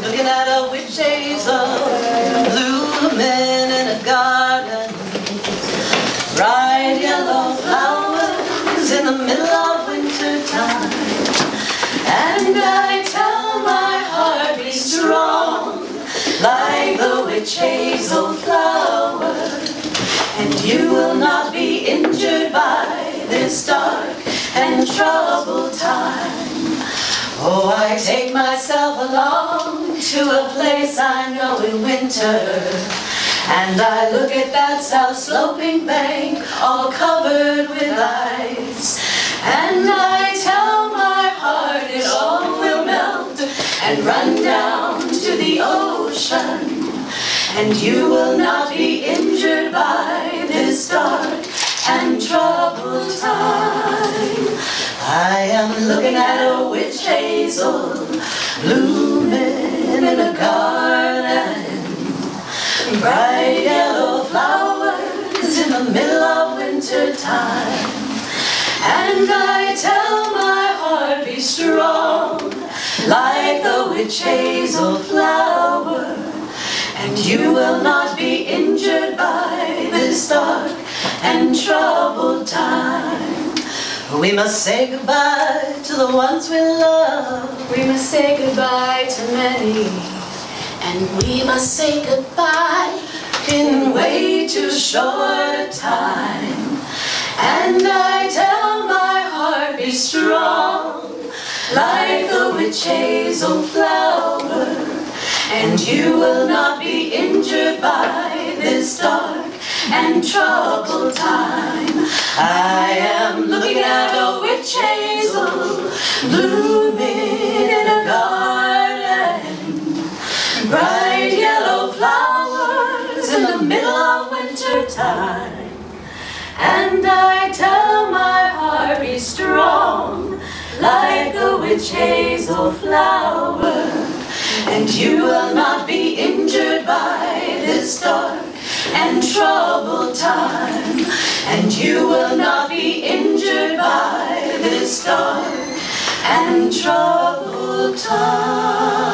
Looking at a witch hazel blooming in a garden. Bright yellow flowers in the middle of winter time. And I tell my heart be strong like the witch hazel flower. And you will not be injured by this dark and troubled time. Oh, I take myself along to a place I know in winter. And I look at that south sloping bank all covered with ice. And I tell my heart it all will melt and run down to the ocean. And you will not be injured by this dark and troubled time. I am looking at a witch hazel blooming Bright yellow flowers in the middle of winter time. And I tell my heart be strong like the witch hazel flower. And you will not be injured by this dark and troubled time. We must say goodbye to the ones we love. We must say goodbye to many, and we must say goodbye in way too short a time. And I tell my heart be strong, like the witch hazel flower. And you will not be injured by this dark and troubled time. I am looking at a witch hazel Bright yellow flowers in the middle of winter time. And I tell my heart be strong like a witch hazel flower. And you will not be injured by this dark and troubled time. And you will not be injured by this dark and troubled time.